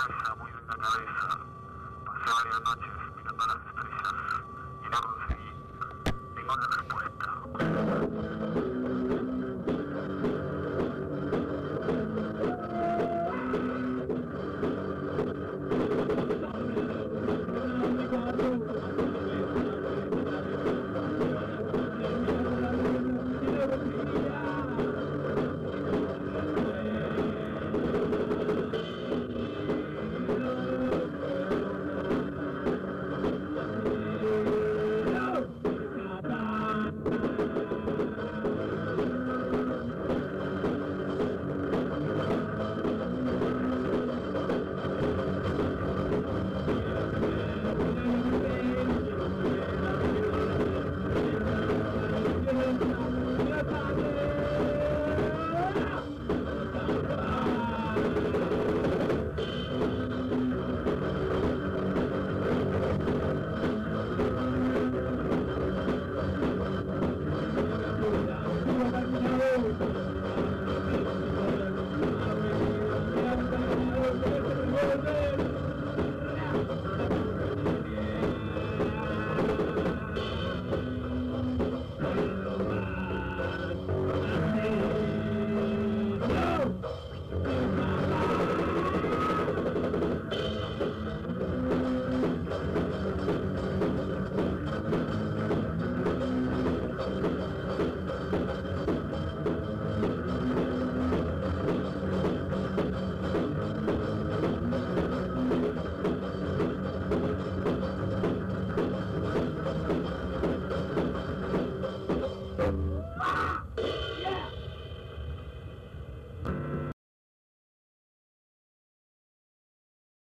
cabeza, muy bien la cabeza. Pasé varias noches mirando las estrellas. Yeah.